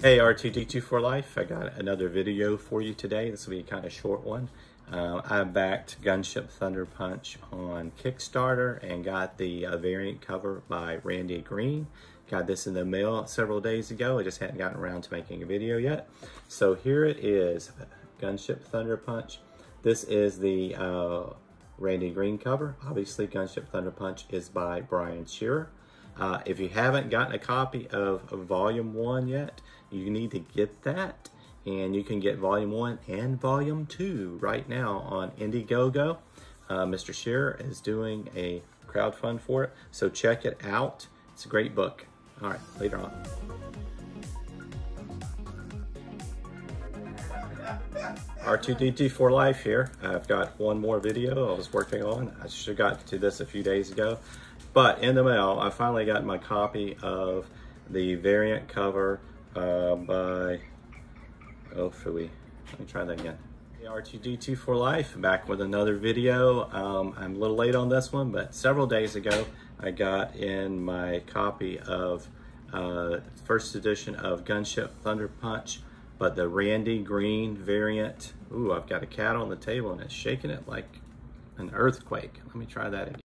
Hey R2D2 for Life, I got another video for you today. This will be a kind of short one. Uh, I backed Gunship ThunderPunch on Kickstarter and got the uh, variant cover by Randy Green. Got this in the mail several days ago. I just hadn't gotten around to making a video yet. So here it is, Gunship ThunderPunch. This is the uh, Randy Green cover. Obviously, Gunship ThunderPunch is by Brian Shearer. Uh, if you haven't gotten a copy of, Volume 1 yet, you need to get that. And you can get Volume 1 and Volume 2 right now on Indiegogo. Uh, Mr. Shearer is doing a crowdfund for it, so check it out. It's a great book. All right, later on. R2D2 for life here. I've got one more video I was working on. I should have got to this a few days ago. But in the mail, I finally got my copy of the variant cover uh, by, oh, phooey. Let me try that again. R2D2 for life, back with another video. Um, I'm a little late on this one, but several days ago, I got in my copy of uh, first edition of Gunship ThunderPunch, but the Randy Green variant. Ooh, I've got a cat on the table and it's shaking it like an earthquake. Let me try that again.